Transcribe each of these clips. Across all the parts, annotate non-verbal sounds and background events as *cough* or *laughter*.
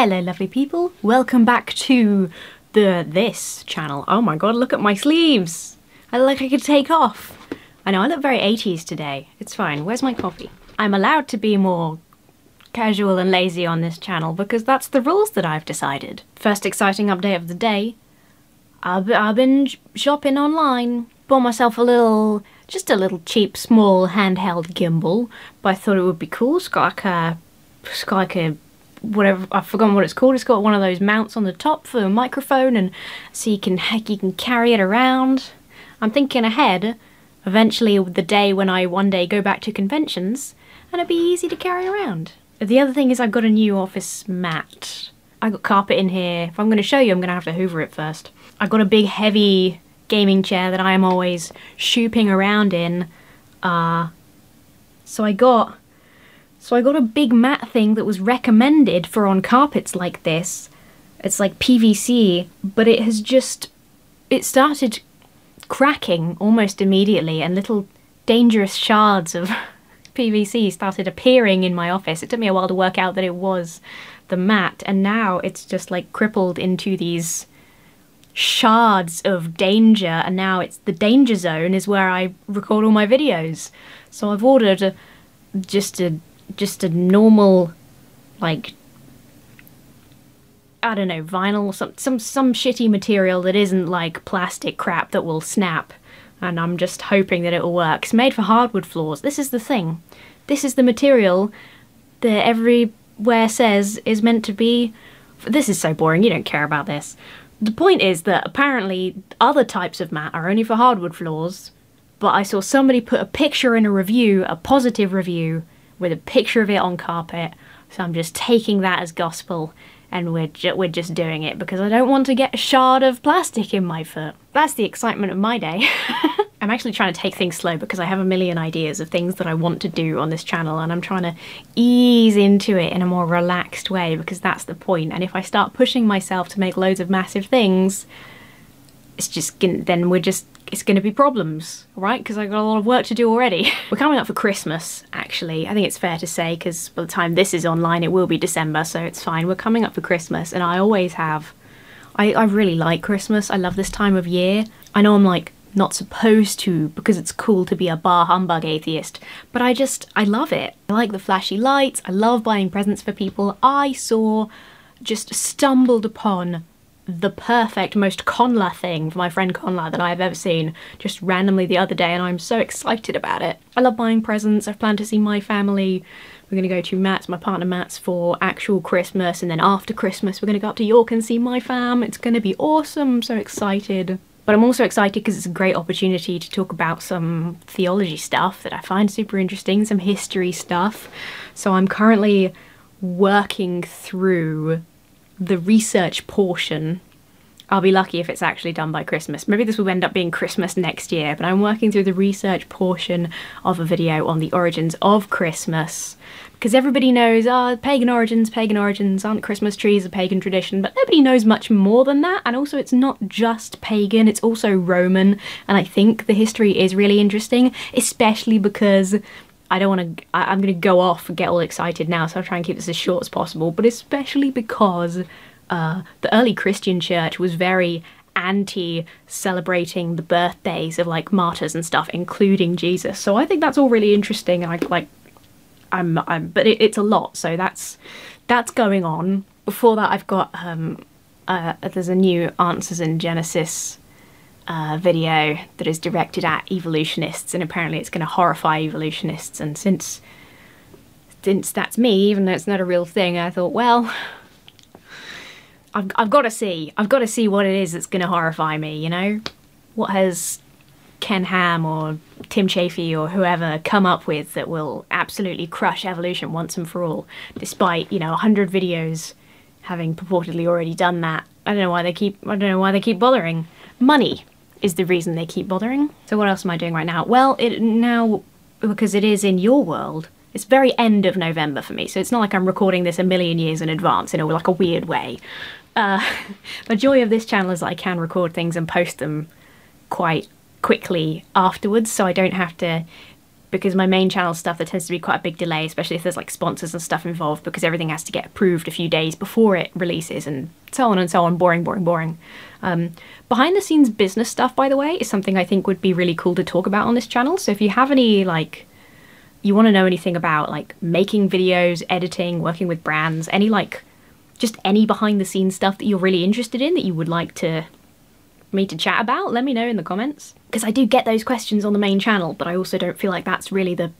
Hello lovely people, welcome back to the this channel. Oh my god, look at my sleeves! I look like I could take off. I know, I look very 80s today. It's fine, where's my coffee? I'm allowed to be more casual and lazy on this channel because that's the rules that I've decided. First exciting update of the day. I've, I've been shopping online. Bought myself a little, just a little cheap small handheld gimbal, but I thought it would be cool. It's got like a, it's got like a whatever I've forgotten what it's called. It's got one of those mounts on the top for a microphone, and so you can you can carry it around. I'm thinking ahead. Eventually, the day when I one day go back to conventions, and it'll be easy to carry around. The other thing is I've got a new office mat. I got carpet in here. If I'm going to show you, I'm going to have to hoover it first. I've got a big heavy gaming chair that I am always shooping around in. Uh, so I got so I got a big mat thing that was recommended for on carpets like this. It's like PVC, but it has just it started cracking almost immediately and little dangerous shards of *laughs* PVC started appearing in my office. It took me a while to work out that it was the mat and now it's just like crippled into these shards of danger and now it's the danger zone is where I record all my videos. So I've ordered just a just a normal like I don't know, vinyl, some some some shitty material that isn't like plastic crap that will snap. And I'm just hoping that it will work. It's made for hardwood floors. This is the thing. This is the material that everywhere says is meant to be. This is so boring. You don't care about this. The point is that apparently other types of mat are only for hardwood floors. But I saw somebody put a picture in a review, a positive review, with a picture of it on carpet. So I'm just taking that as gospel and we're, ju we're just doing it because I don't want to get a shard of plastic in my foot. That's the excitement of my day. *laughs* I'm actually trying to take things slow because I have a million ideas of things that I want to do on this channel and I'm trying to ease into it in a more relaxed way because that's the point. And if I start pushing myself to make loads of massive things, it's just gonna, then we're just it's going to be problems, right? Because I've got a lot of work to do already. *laughs* We're coming up for Christmas, actually. I think it's fair to say, because by the time this is online, it will be December, so it's fine. We're coming up for Christmas, and I always have. I, I really like Christmas. I love this time of year. I know I'm like not supposed to because it's cool to be a bah humbug atheist, but I just, I love it. I like the flashy lights. I love buying presents for people. I saw, just stumbled upon the perfect, most Connla thing for my friend Connla that I have ever seen just randomly the other day and I'm so excited about it. I love buying presents, I've planned to see my family. We're going to go to Matt's, my partner Matt's for actual Christmas and then after Christmas we're going to go up to York and see my fam. It's going to be awesome, I'm so excited. But I'm also excited because it's a great opportunity to talk about some theology stuff that I find super interesting, some history stuff. So I'm currently working through the research portion I'll be lucky if it's actually done by Christmas. Maybe this will end up being Christmas next year, but I'm working through the research portion of a video on the origins of Christmas. Because everybody knows, ah, oh, pagan origins, pagan origins, aren't Christmas trees a pagan tradition? But nobody knows much more than that, and also it's not just pagan, it's also Roman, and I think the history is really interesting, especially because I don't want to, I'm going to go off and get all excited now, so I'll try and keep this as short as possible, but especially because uh, the early Christian church was very anti celebrating the birthdays of like martyrs and stuff, including Jesus. So I think that's all really interesting, and I like, I'm, I'm but it, it's a lot. So that's that's going on. Before that, I've got um, uh, there's a new Answers in Genesis uh, video that is directed at evolutionists, and apparently it's going to horrify evolutionists. And since since that's me, even though it's not a real thing, I thought, well, I've, I've got to see. I've got to see what it is that's going to horrify me, you know? What has Ken Ham or Tim Chaffey or whoever come up with that will absolutely crush evolution once and for all, despite, you know, 100 videos having purportedly already done that. I don't know why they keep I don't know why they keep bothering. Money is the reason they keep bothering. So what else am I doing right now? Well, it now because it is in your world. It's very end of November for me, so it's not like I'm recording this a million years in advance in a like a weird way. Uh, *laughs* the joy of this channel is that I can record things and post them quite quickly afterwards, so I don't have to because my main channel stuff there tends to be quite a big delay especially if there's like sponsors and stuff involved because everything has to get approved a few days before it releases and so on and so on. Boring boring boring. Um, behind the scenes business stuff by the way is something i think would be really cool to talk about on this channel. So if you have any like you want to know anything about like making videos editing working with brands any like just any behind the scenes stuff that you're really interested in that you would like to me to chat about, let me know in the comments. Because I do get those questions on the main channel, but I also don't feel like that's really the...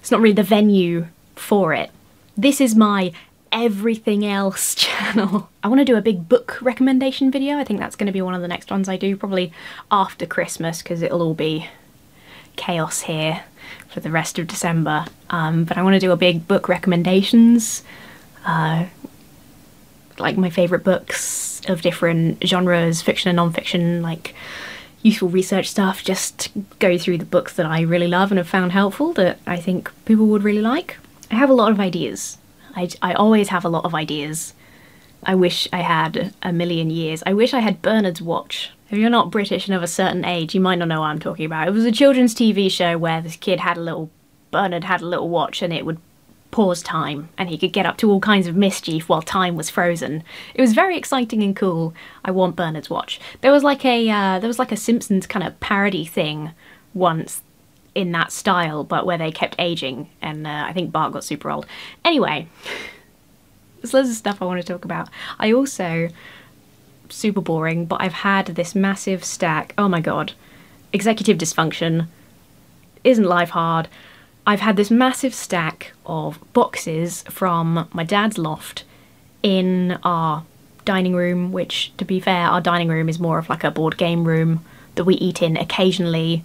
It's not really the venue for it. This is my everything else *laughs* channel. I want to do a big book recommendation video. I think that's going to be one of the next ones I do, probably after Christmas, because it'll all be chaos here for the rest of December. Um, but I want to do a big book recommendations, uh, like my favourite books, of different genres, fiction and non-fiction, like useful research stuff, just go through the books that I really love and have found helpful that I think people would really like. I have a lot of ideas. I, I always have a lot of ideas. I wish I had a million years. I wish I had Bernard's Watch. If you're not British and of a certain age, you might not know what I'm talking about. It was a children's TV show where this kid had a little, Bernard had a little watch and it would pause time, and he could get up to all kinds of mischief while time was frozen. It was very exciting and cool. I want Bernard's watch. There was like a uh, there was like a Simpsons kind of parody thing once in that style, but where they kept aging, and uh, I think Bart got super old. Anyway, there's loads of stuff I want to talk about. I also super boring, but I've had this massive stack. Oh my god, executive dysfunction. Isn't life hard? I've had this massive stack of boxes from my dad's loft in our dining room, which, to be fair, our dining room is more of like a board game room that we eat in occasionally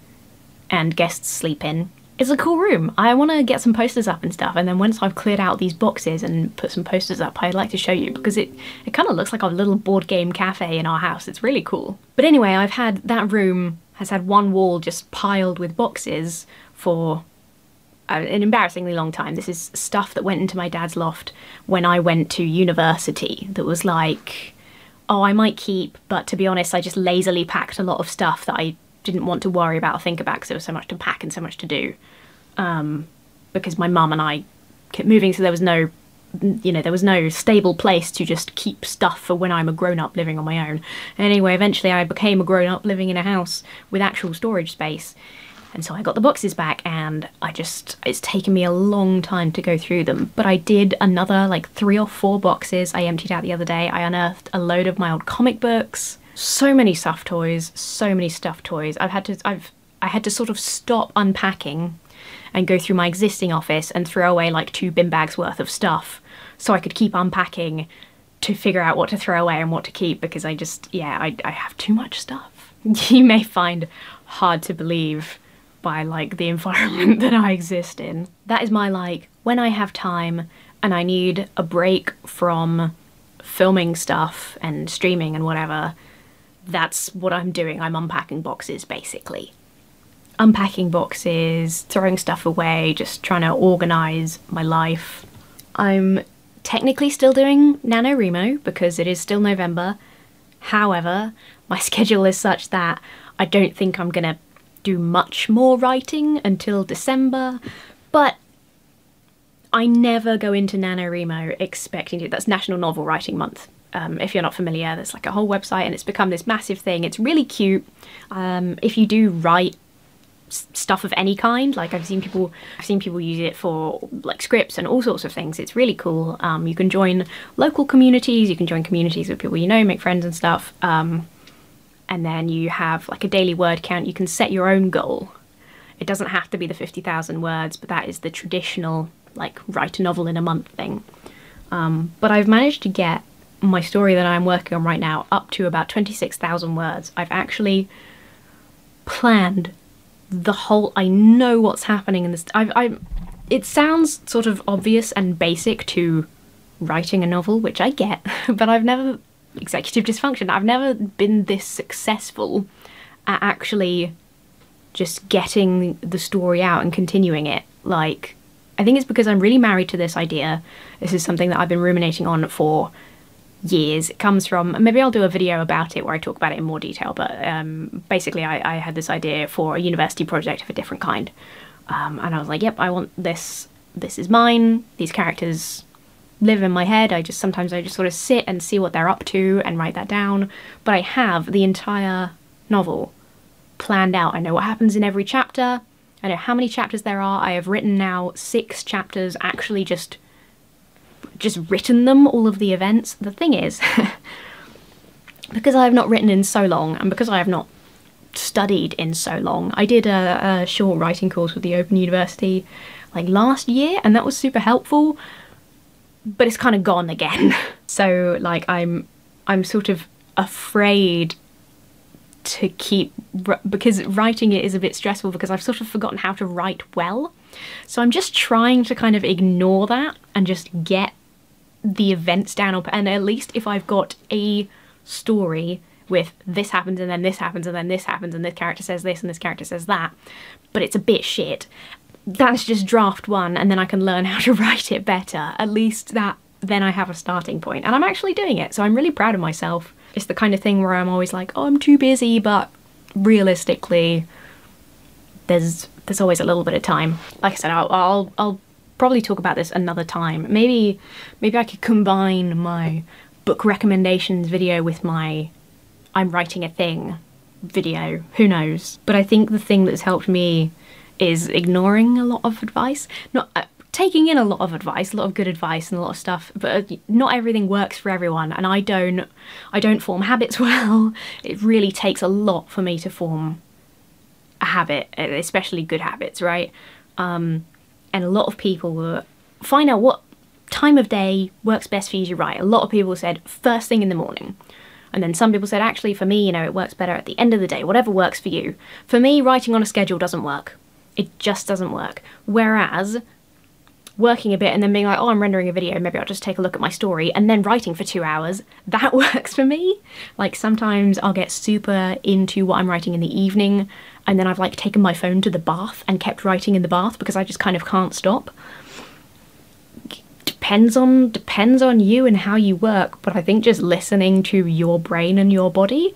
and guests sleep in. It's a cool room. I want to get some posters up and stuff, and then once I've cleared out these boxes and put some posters up, I'd like to show you because it, it kind of looks like a little board game cafe in our house. It's really cool. But anyway, I've had that room has had one wall just piled with boxes for an embarrassingly long time. This is stuff that went into my dad's loft when I went to university that was like, oh, I might keep, but to be honest, I just lazily packed a lot of stuff that I didn't want to worry about or think about because there was so much to pack and so much to do. Um, because my mum and I kept moving, so there was no, you know, there was no stable place to just keep stuff for when I'm a grown up living on my own. Anyway, eventually I became a grown up living in a house with actual storage space and so I got the boxes back and I just, it's taken me a long time to go through them. But I did another like three or four boxes I emptied out the other day. I unearthed a load of my old comic books, so many stuffed toys, so many stuffed toys. I've had to, I've, I had to sort of stop unpacking and go through my existing office and throw away like two bin bags worth of stuff so I could keep unpacking to figure out what to throw away and what to keep because I just, yeah, I, I have too much stuff. *laughs* you may find hard to believe by like the *laughs* environment that I exist in. That is my like when I have time and I need a break from filming stuff and streaming and whatever, that's what I'm doing. I'm unpacking boxes basically. Unpacking boxes, throwing stuff away, just trying to organize my life. I'm technically still doing NaNoWriMo because it is still November. However, my *laughs* schedule is such that I don't think I'm gonna do much more writing until December, but I never go into NaNoWriMo expecting to. That's National Novel Writing Month. Um, if you're not familiar, there's like a whole website and it's become this massive thing. It's really cute. Um, if you do write stuff of any kind, like I've seen people, I've seen people use it for like scripts and all sorts of things. It's really cool. Um, you can join local communities. You can join communities with people you know, make friends and stuff. Um, and then you have like a daily word count. You can set your own goal. It doesn't have to be the 50,000 words, but that is the traditional like write a novel in a month thing. Um, but I've managed to get my story that I'm working on right now up to about 26,000 words. I've actually planned the whole. I know what's happening in this. I've, I. It sounds sort of obvious and basic to writing a novel, which I get, *laughs* but I've never executive dysfunction. I've never been this successful at actually just getting the story out and continuing it. Like, I think it's because I'm really married to this idea. This is something that I've been ruminating on for years. It comes from, maybe I'll do a video about it where I talk about it in more detail, but um, basically, I, I, had this idea for a university project of a different kind. Um, and I was like, yep, I want this. This is mine. These characters live in my head. I just sometimes I just sort of sit and see what they're up to and write that down. But I have the entire novel planned out. I know what happens in every chapter. I know how many chapters there are. I have written now six chapters, actually just just written them, all of the events. The thing is, *laughs* because I have not written in so long, and because I have not studied in so long, I did a, a short writing course with the Open University like last year, and that was super helpful. But it's kind of gone again. *laughs* so like I'm I'm sort of afraid to keep because writing it is a bit stressful because I've sort of forgotten how to write well. So I'm just trying to kind of ignore that and just get the events down and at least if I've got a story with this happens and then this happens and then this happens and this character says this and this character says that, but it's a bit shit. That's just draft one and then I can learn *laughs* how to write it better. At least that then I have a starting point and I'm actually doing it so I'm really proud of myself. It's the kind of thing where I'm always like, oh, I'm too busy, but realistically, there's there's always a little bit of time. Like I said, I'll, I'll, I'll probably talk about this another time. Maybe maybe I could combine my book recommendations video with my I'm writing a thing video. Who knows? But I think the thing that's helped me is ignoring a lot of advice. Not uh, taking in a lot of advice, a lot of good advice and a lot of stuff, but not everything works for everyone and I don't I don't form habits *laughs* well. It really takes a lot for me to form a habit, especially good habits, right? Um, and a lot of people were find out what time of day works best for you to write. A lot of people said first thing in the morning. And then some people said, actually, for me, you know, it works better at the end of the day, whatever works for you. For me, writing on a schedule doesn't work. It just doesn't work. Whereas working a bit and then being like, oh, I'm rendering a video, maybe I'll just take a look at my story, and then writing for two hours, *laughs* that works for me. Like sometimes I'll get super into what I'm writing in the evening, and then I've like taken my phone to the bath and kept writing in the bath because I just kind of can't stop. Depends on depends on you and how you work, but I think just listening to your brain and your body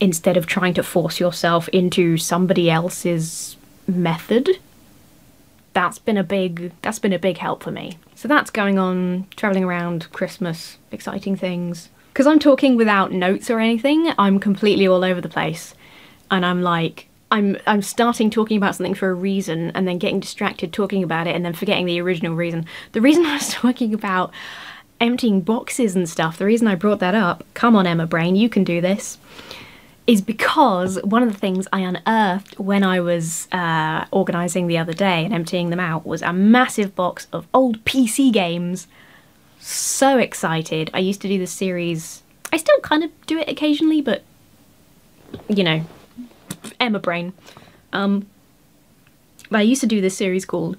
instead of trying to force yourself into somebody else's method that's been a big that's been a big help for me. So that's going on, traveling around, Christmas, exciting things. Because I'm talking without notes or anything, I'm completely all over the place, and I'm like. I'm I'm starting talking about something for a reason and then getting distracted talking about it and then forgetting the original reason. The reason *laughs* I was talking about emptying boxes and stuff, the reason I brought that up, come on Emma Brain, you can do this, is because one of the things I unearthed when I was uh, organising the other day and emptying them out was a massive box of old PC games. So excited. I used to do this series. I still kind of do it occasionally, but you know, Emma Brain. Um, I used to do this series called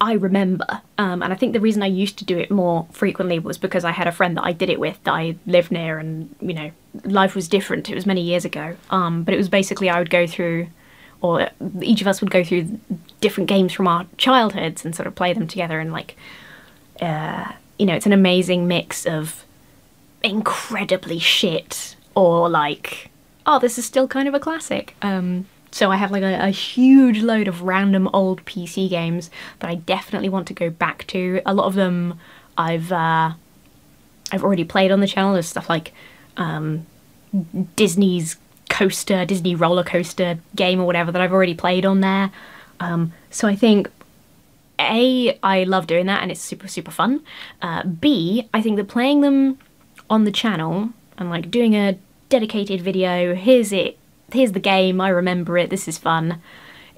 I remember. Um, and I think the reason I used to do it more frequently was because I had a friend that I did it with that I lived near, and you know, life was different. It was many years ago. Um, but it was basically I would go through, or each of us would go through different games from our childhoods and sort of play them together. And like, uh, you know, it's an amazing mix of incredibly shit or like, oh, this is still kind of a classic. Um, so I have like a, a, huge load of random old PC games that I definitely want to go back to. A lot of them I've uh, I've already played on the channel. There's stuff like um, Disney's coaster, Disney roller coaster game or whatever that I've already played on there. Um, so I think a I love doing that and it's super super fun. Uh, B I think that playing them on the channel and like doing a dedicated video, here's it here's the game, I remember it, this is fun,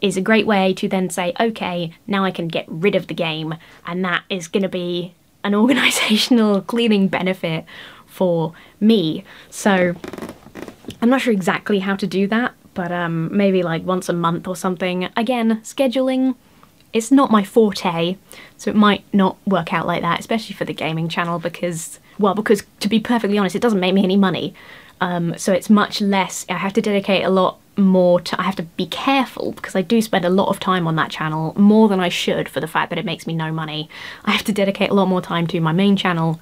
is a great way to then say, okay, now I can get rid of the game, and that is going to be an *laughs* organisational cleaning benefit for me. So I'm not sure exactly how to do that, but um, maybe like once a month or something. Again, scheduling, it's not my forte, so it might not work out like that, especially for the gaming channel because, well, because to be perfectly honest, it doesn't make me any money. Um, so it's much less, I have to dedicate a lot more to, I have to be careful because I do spend a lot of time on that channel, more than I should for the fact that it makes me no money. I have to dedicate a lot more time to my main channel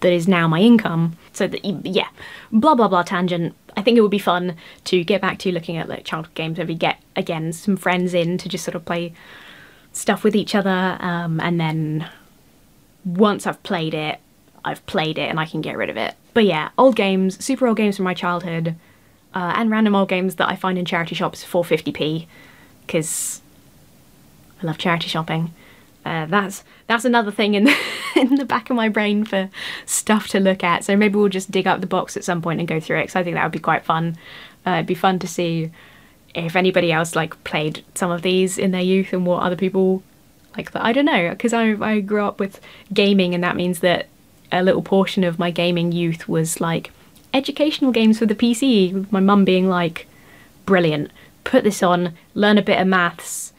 that is now my income. So that yeah, blah blah blah tangent. I think it would be fun to get back to looking at like childhood games. Maybe get again some friends in to just sort of play stuff with each other, um, and then once I've played it, I've played it and I can get rid of it. But yeah, old games, super old games from my childhood, uh, and random old games that I find in charity shops for 50p, because I love charity shopping. Uh, that's that's another thing in the, *laughs* in the back of my brain for stuff to look at. So maybe we'll just dig up the box at some point and go through it. Because I think that would be quite fun. Uh, it'd be fun to see if anybody else like played some of these in their youth and what other people like. I don't know because I I grew up with gaming and that means that a little portion of my gaming youth was like educational games for the PC. With my mum being like, "Brilliant, put this on, learn a bit of maths."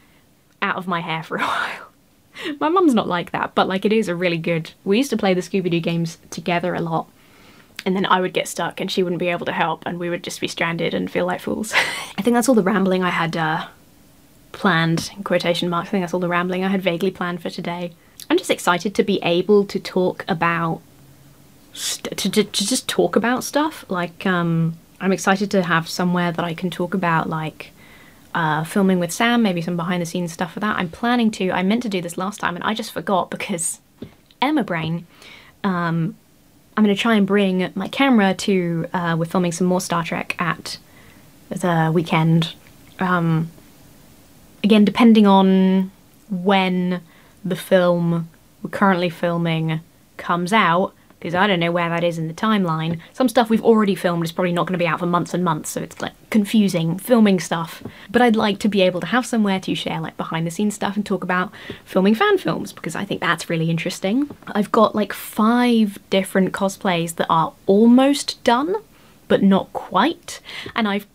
Out of my hair for a *laughs* while. My mum's not like that, but like it is a really good. We used to play the Scooby Doo games together a lot. And then I would get stuck and she wouldn't be able to help and we would just be stranded and feel like fools. *laughs* I think that's all the rambling I had uh, planned, in quotation marks. I think that's all the rambling I had vaguely planned for today. I'm just excited to be able to talk about. to, to, to just talk about stuff. Like, um, I'm excited to have somewhere that I can talk about, like, uh, filming with Sam, maybe some behind the scenes stuff for that. I'm planning to, I meant to do this last time and I just forgot because Emma Brain. Um, I'm going to try and bring my camera to, uh, we're filming some more Star Trek at the weekend. Um, again, depending on when the film we're currently filming comes out, because I don't know where that is in the timeline. Some stuff we've already filmed is probably not going to be out for months and months, so it's like confusing filming stuff. But I'd like to be able to have somewhere to share like behind the scenes stuff and talk about filming fan films because I think that's really interesting. I've got like five different cosplays that are almost done, but not quite. And I've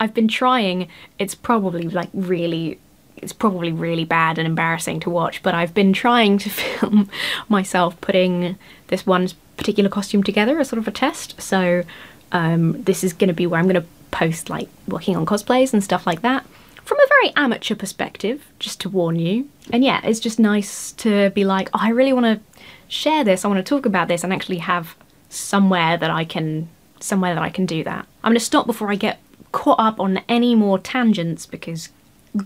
I've been trying, it's probably like really it's probably really bad and embarrassing to watch, but I've been trying to *laughs* film myself putting this one particular costume together as sort of a test. So um, this is going to be where I'm going to post like working on cosplays and stuff like that from a very amateur perspective, just to warn you. And yeah, it's just nice to be like, oh, I really want to share this. I want to talk about this and actually have somewhere that I can somewhere that I can do that. I'm going to stop before I get caught up on any more tangents because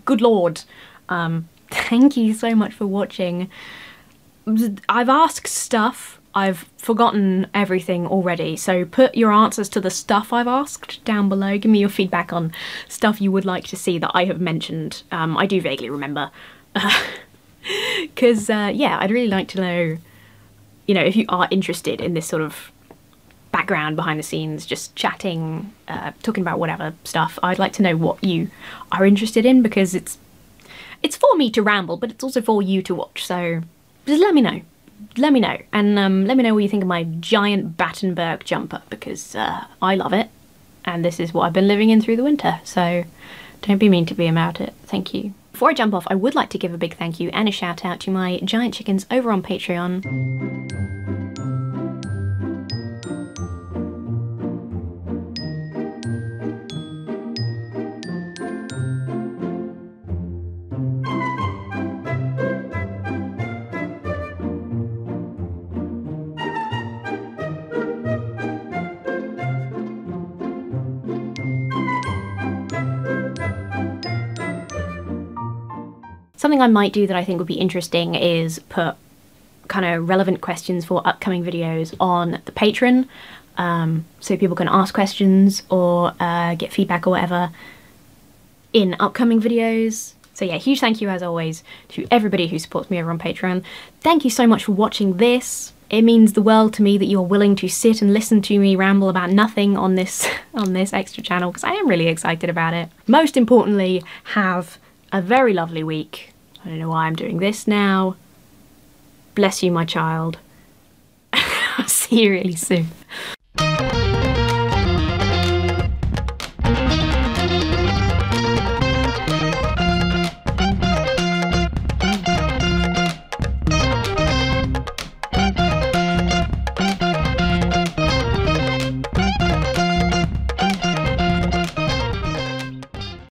good lord. Um, thank you so much for watching. I've asked stuff I've forgotten everything already, so put your answers to the stuff I've asked down below. Give me your feedback on stuff you would like to see that I have mentioned. Um, I do vaguely remember. *laughs* Because, uh, yeah, I'd really like to know, you know, if you are interested in this sort of background behind the scenes, just chatting, uh, talking about whatever stuff. I'd like to know what you are interested in because it's it's for me to ramble, but it's also for you to watch. So just let me know let me know. And um, let me know what you think of my giant Battenberg jumper because uh, I love it. And this is what I've been living in through the winter. So don't be mean to me about it. Thank you. Before I jump off, I would like to give a big thank you and a shout out to my giant chickens over on Patreon. Something I might do that I think would be interesting is put kind of relevant questions for upcoming videos on the Patreon, um, so people can ask questions or uh, get feedback or whatever in upcoming videos. So yeah, huge thank you as always to everybody who supports me over on Patreon. Thank you so much for watching this. It means the world to me that you're willing to sit and listen to me ramble about nothing on this *laughs* on this extra channel because I am really excited about it. Most importantly, have a very lovely week. I don't know why I'm doing this now. Bless you, my child. *laughs* I'll see you really soon.